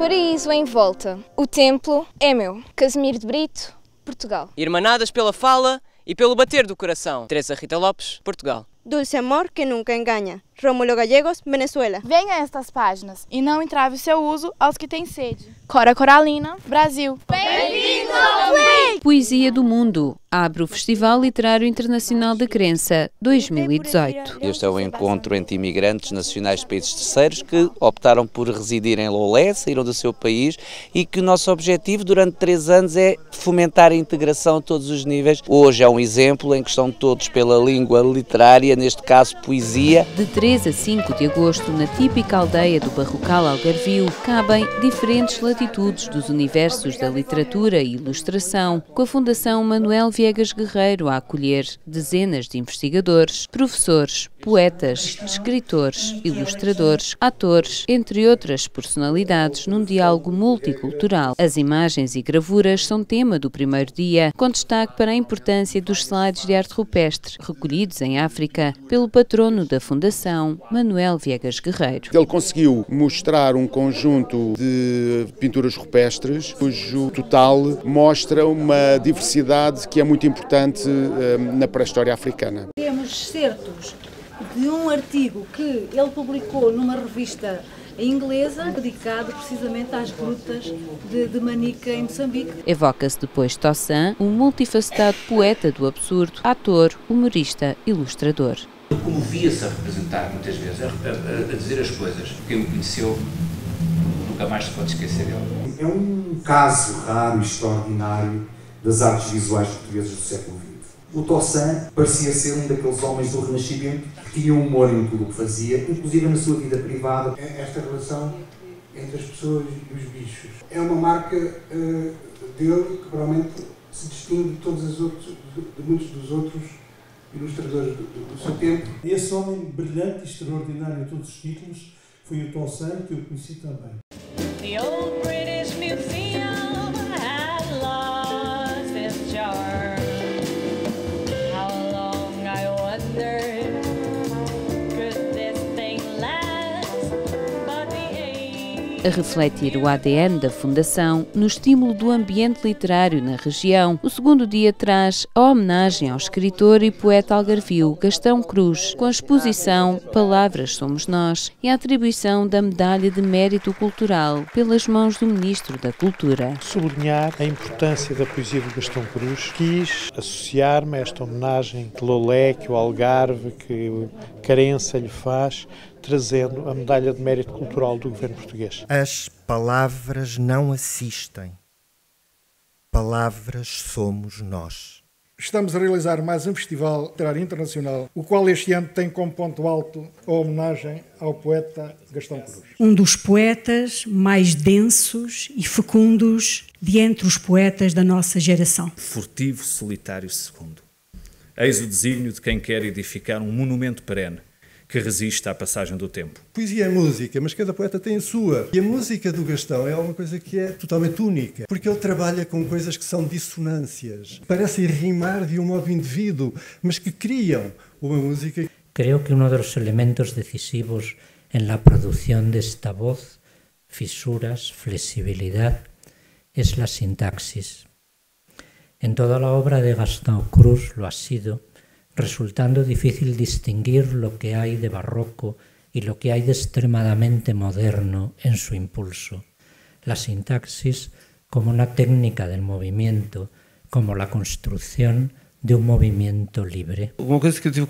paraíso em volta. O templo é meu. Casimiro de Brito, Portugal. Irmanadas pela fala e pelo bater do coração. Teresa Rita Lopes, Portugal. Dulce amor que nunca engaña. Rómulo Gallegos, Venezuela. Venha a estas páginas e não entrave o seu uso aos que têm sede. Cora Coralina, Brasil. Bem-vindo ao Play! Poesia do Mundo. Abre o Festival Literário Internacional da Crença 2018. Este é o encontro entre imigrantes nacionais de países terceiros que optaram por residir em Lolé, saíram do seu país e que o nosso objetivo durante três anos é fomentar a integração a todos os níveis. Hoje é um exemplo em que estão todos pela língua literária, neste caso poesia. De 3 a 5 de agosto, na típica aldeia do Barrocal Algarvio, cabem diferentes latitudes dos universos da literatura e ilustração, com a Fundação Manuel Viegas Guerreiro a acolher dezenas de investigadores, professores, poetas, escritores, ilustradores, atores, entre outras personalidades, num diálogo multicultural. As imagens e gravuras são tema do primeiro dia, com destaque para a importância dos slides de arte rupestre, recolhidos em África pelo patrono da Fundação, Manuel Viegas Guerreiro. Ele conseguiu mostrar um conjunto de pinturas rupestres, cujo total mostra uma diversidade que é muito importante um, na pré-história africana. Temos certos de um artigo que ele publicou numa revista inglesa, dedicado precisamente às grutas de, de Manica, em Moçambique. Evoca-se depois Tossan, um multifacetado poeta do absurdo, ator, humorista, ilustrador. Ele comovia-se a representar muitas vezes, a, a, a dizer as coisas. Quem o conheceu nunca mais se pode esquecer dele. É um caso raro e extraordinário das artes visuais portuguesas do século XX. O Tossan parecia ser um daqueles homens do Renascimento que tinha humor em tudo o que fazia, inclusive na sua vida privada. Esta relação entre as pessoas e os bichos é uma marca uh, dele que provavelmente se distingue de todos os outros, de, de muitos dos outros ilustradores do, do, do, seu tempo. Esse homem brilhante e extraordinário em todos os títulos foi o Tossan, que eu conheci também. A refletir o ADN da Fundação no estímulo do ambiente literário na região. O segundo dia traz a homenagem ao escritor e poeta algarvio Gastão Cruz, com a exposição Palavras Somos Nós e a atribuição da Medalha de Mérito Cultural pelas mãos do Ministro da Cultura. Sublinhar a importância da poesia de Gastão Cruz, quis associar-me a esta homenagem que Lolé, que o Algarve, que Carença lhe faz, trazendo a medalha de mérito cultural do governo português. As palavras não assistem. Palavras somos nós. Estamos a realizar mais um festival literário internacional, o qual este ano tem como ponto alto a homenagem ao poeta Gastão Cruz. Um dos poetas mais densos e fecundos de entre os poetas da nossa geração. Furtivo, solitário, segundo. Eis o desígnio de quem quer edificar um monumento perene que resiste à passagem do tempo. Poesia é música, mas cada poeta tem a sua. E a música do Gastão é uma coisa que é totalmente única, porque ele trabalha com coisas que são dissonâncias, parecem rimar de um modo indivíduo, mas que criam uma música. Creo que uno de los elementos decisivos en la producción de esta voz, fisuras, flexibilidad, es la sintaxis. En toda la obra de Gastón Cruz lo ha sido, resultando difícil distinguir lo que hay de barroco y lo que hay de extremadamente moderno en su impulso. La sintaxis como una técnica del movimiento, como la construcción de um movimento livre. Uma coisa que eu tive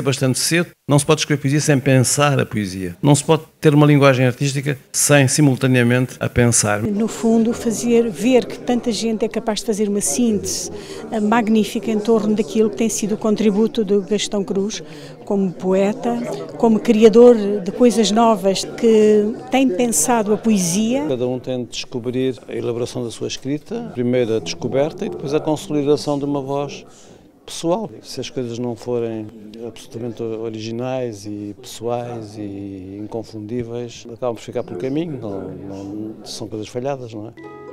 bastante cedo, não se pode escrever poesia sem pensar a poesia. Não se pode ter uma linguagem artística sem simultaneamente a pensar. No fundo, fazer ver que tanta gente é capaz de fazer uma síntese magnífica em torno daquilo que tem sido o contributo do Gastão Cruz como poeta, como criador de coisas novas que tem pensado a poesia. Cada um tem de descobrir a elaboração da sua escrita, primeiro a descoberta e depois a consolidação de uma voz pessoal. Se as coisas não forem absolutamente originais e pessoais e inconfundíveis, acabam por ficar pelo caminho, não, não, são coisas falhadas, não é?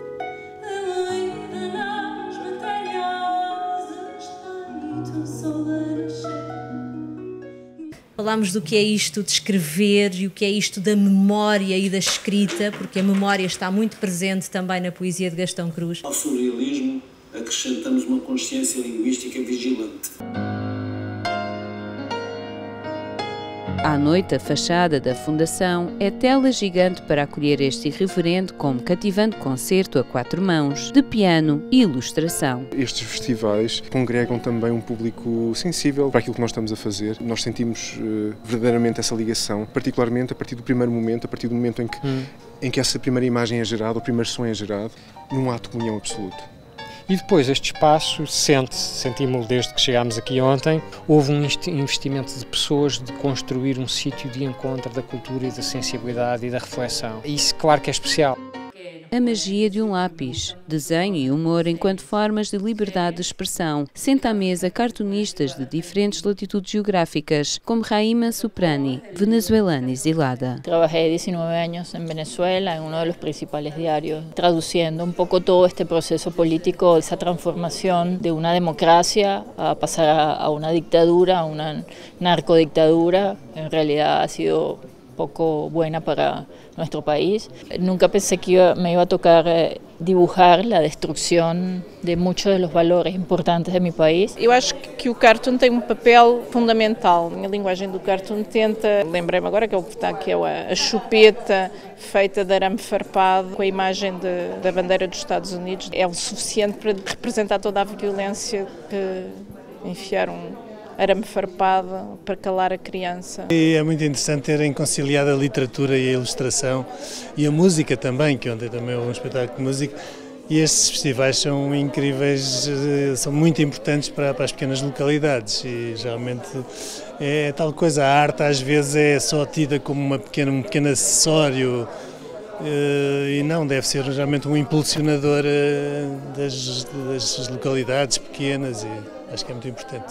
Falámos do que é isto de escrever e o que é isto da memória e da escrita, porque a memória está muito presente também na poesia de Gastão Cruz. Ao surrealismo acrescentamos uma consciência linguística vigilante. À noite, a fachada da Fundação é tela gigante para acolher este irreverente como cativante concerto a quatro mãos, de piano e ilustração. Estes festivais congregam também um público sensível para aquilo que nós estamos a fazer. Nós sentimos uh, verdadeiramente essa ligação, particularmente a partir do primeiro momento, a partir do momento em que, hum. em que essa primeira imagem é gerada, o primeiro som é gerado, num ato de comunhão absoluto. E depois este espaço sente sentimos desde que chegámos aqui ontem, houve um investimento de pessoas de construir um sítio de encontro da cultura e da sensibilidade e da reflexão. Isso claro que é especial a magia de um lápis, desenho e humor enquanto formas de liberdade de expressão. Senta à mesa cartunistas de diferentes latitudes geográficas, como Raima Suprani, venezuelana exilada. Trabajé 19 años en Venezuela, en uno de los principales diarios, traduciendo un poco todo este proceso político, esa transformación de una democracia a pasar a, a una dictadura, a una narcodictadura. En realidad ha sido poco buena para nuestro país. Nunca pensé que iba, me iba a tocar eh, dibujar a destruição de muitos dos valores importantes de meu país. Eu acho que o cartoon tem um papel fundamental. A linguagem do cartoon tenta, lembrei-me agora que está aqui a, a chupeta feita de arame farpado com a imagem de, da bandeira dos Estados Unidos. É o suficiente para representar toda a violência que enfiaram arame farpado para calar a criança. E é muito interessante terem conciliado a literatura e a ilustração e a música também, que ontem também houve um espetáculo de música. E estes festivais são incríveis, eh, são muito importantes para, para as pequenas localidades e geralmente é tal coisa, a arte às vezes é só tida como uma pequena, um pequeno acessório eh, e não, deve ser realmente um impulsionador eh, das, das localidades pequenas e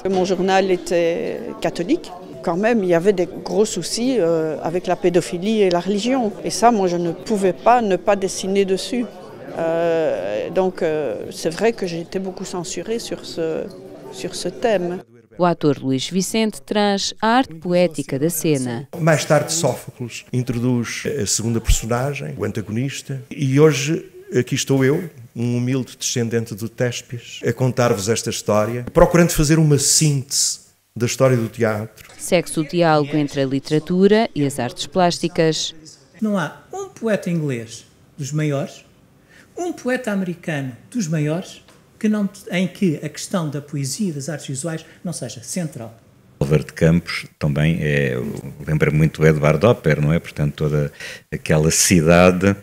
Mon journal était catholique. Quand même, il y avait des gros soucis euh, avec la pédophilie et la religion. Et ça, moi, je ne pouvais pas ne pas dessiner dessus. Euh, donc, euh, c'est vrai que j'ai été beaucoup censurée sur ce, sur ce thème. O ator Luís Vicente traz a arte poética da cena. Mais tarde, Sófocles introduz a segunda personagem, o antagonista, e hoje aqui estou eu, um humilde descendente do Téspias, a contar-vos esta história, procurando fazer uma síntese da história do teatro. Segue-se o diálogo entre a literatura e as artes plásticas. Não há um poeta inglês dos maiores, um poeta americano dos maiores, que não, em que a questão da poesia e das artes visuais não seja central. Álvaro de Campos também é, lembra muito Edward Hopper, não é? Portanto, toda aquela cidade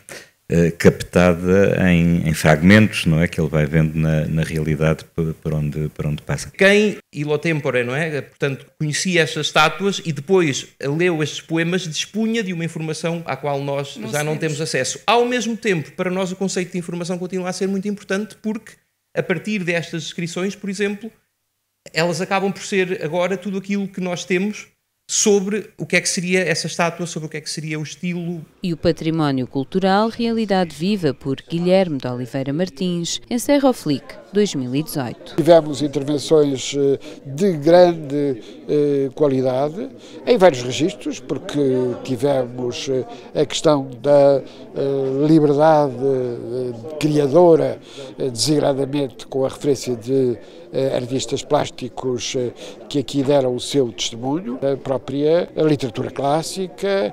uh, captada em, em, fragmentos, não é? Que ele vai vendo na, na realidade por, por, onde, onde passa. Quem, ilo tempore, não é? Portanto, conhecia estas estátuas e depois leu estes poemas, dispunha de uma informação à qual nós não já não temos acesso. Ao mesmo tempo, para nós o conceito de informação continua a ser muito importante porque, a partir destas descrições, por exemplo, elas acabam por ser agora tudo aquilo que nós temos sobre o que é que seria essa estátua, sobre o que é que seria o estilo. E o património cultural Realidade Viva por Guilherme de Oliveira Martins encerra o FLIC 2018. Tivemos intervenções eh, de grande eh, qualidade em vários registros, porque tivemos eh, a questão da liberdade criadora, desigradamente com a referência de artistas plásticos que aqui deram o seu testemunho, a própria literatura clássica,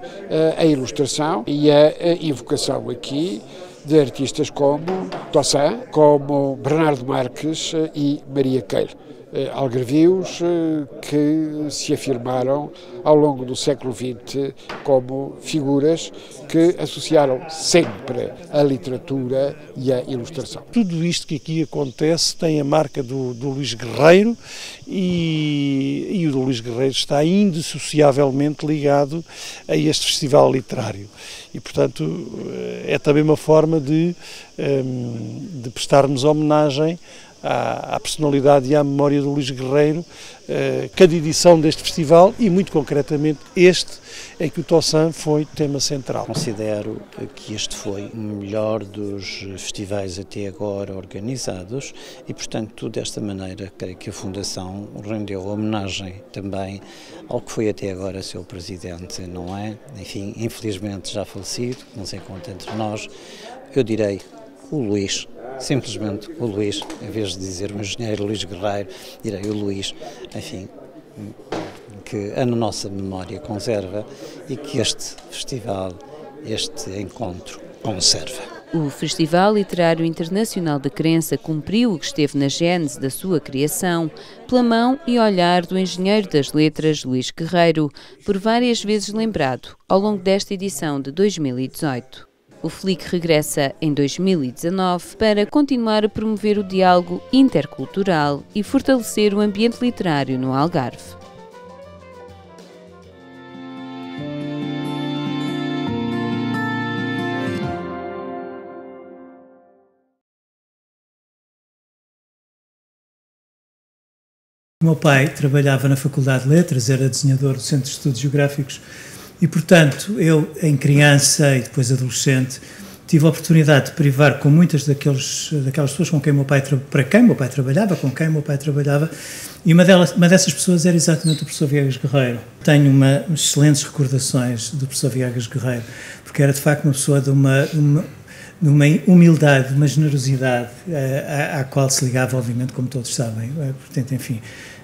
a ilustração e a invocação aqui de artistas como Tossin, como Bernardo Marques eh, e Maria Queiro. Eh, algarvios eh, que se afirmaram ao longo do século XX como figuras que associaram sempre a literatura e a ilustração. Tudo isto que aqui acontece tem a marca do, do Luís Guerreiro e, e o Luís Guerreiro está indissociavelmente ligado a este festival literário. E, portanto, é também uma forma de, ehm, de prestarmos homenagem à, à personalidade e à memória do Luís Guerreiro eh, cada edição deste festival e, muito concretamente, este em que o Tossan foi tema central. Considero que este foi o melhor dos festivais até agora organizados e, portanto, desta maneira, creio que a Fundação rendeu homenagem também ao que foi até agora seu presidente, não é? Enfim, infelizmente já falecido, não se encontra entre nós, eu direi o Luís simplesmente o Luís, em vez de dizer o engenheiro Luís Guerreiro, direi o Luís, enfim, que a nossa memória conserva e que este festival, este encontro conserva. O Festival Literário Internacional da Crença cumpriu o que esteve na gênese da sua criação, pela mão e olhar do engenheiro das letras Luís Guerreiro, por várias vezes lembrado ao longo desta edição de 2018. O FLIC regressa em 2019 para continuar a promover o diálogo intercultural e fortalecer o ambiente literário no Algarve. O meu pai trabalhava na Faculdade de Letras, era desenhador do Centro de Estudos Geográficos e, portanto, eu, em criança e depois adolescente, tive a oportunidade de privar com muitas daqueles, daquelas pessoas com quem meu pai, para quem meu pai trabalhava, com quem meu pai trabalhava, e uma, delas, uma dessas pessoas era exatamente o professor Viegas Guerreiro. Tenho uma, excelentes recordações do professor Viegas Guerreiro, porque era de facto uma pessoa de uma, uma, de uma humildade, uma generosidade uh, à, qual se ligava, obviamente, como todos sabem. Uh, portanto, enfim,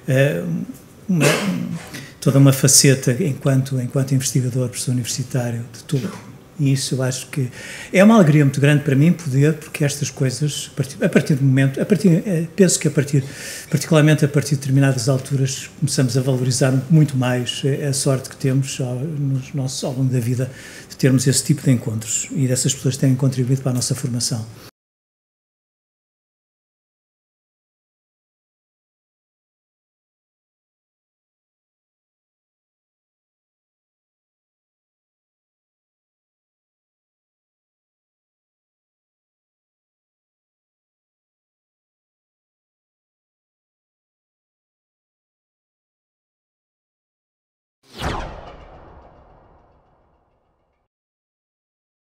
uh, uma, toda uma faceta enquanto, enquanto investigador, professor universitário, de tudo. E isso eu acho que é uma alegria muito grande para mim poder, porque estas coisas, a partir, a partir do momento, a partir, eh, penso que a partir, particularmente a partir de determinadas alturas, começamos a valorizar muito mais eh, a sorte que temos ao, nos nossos, ao longo da vida de termos esse tipo de encontros e dessas pessoas terem contribuído para a nossa formação.